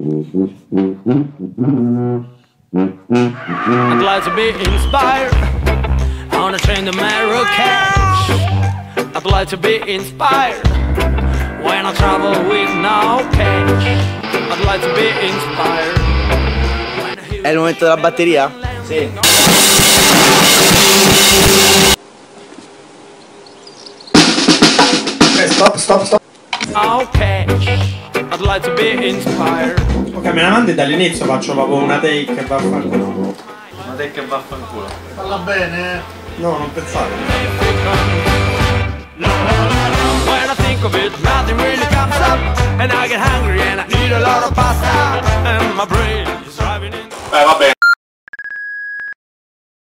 I'd like to be inspired on a train to Marrakesh. I'd like to be inspired when I travel with no cash. I'd like to be inspired. when I hear È il momento della batteria? Sì. Stop, stop, stop. I'd like to be inspired. Ok, me la mandi dall'inizio, faccio proprio una take e vaffanculo. Ma te che vaffanculo. Parla bene. No, non pensate. When I think of it, nothing really comes up. And I get hungry and I eat a lot of pasta. And my brain is driving in. Eh, va bene.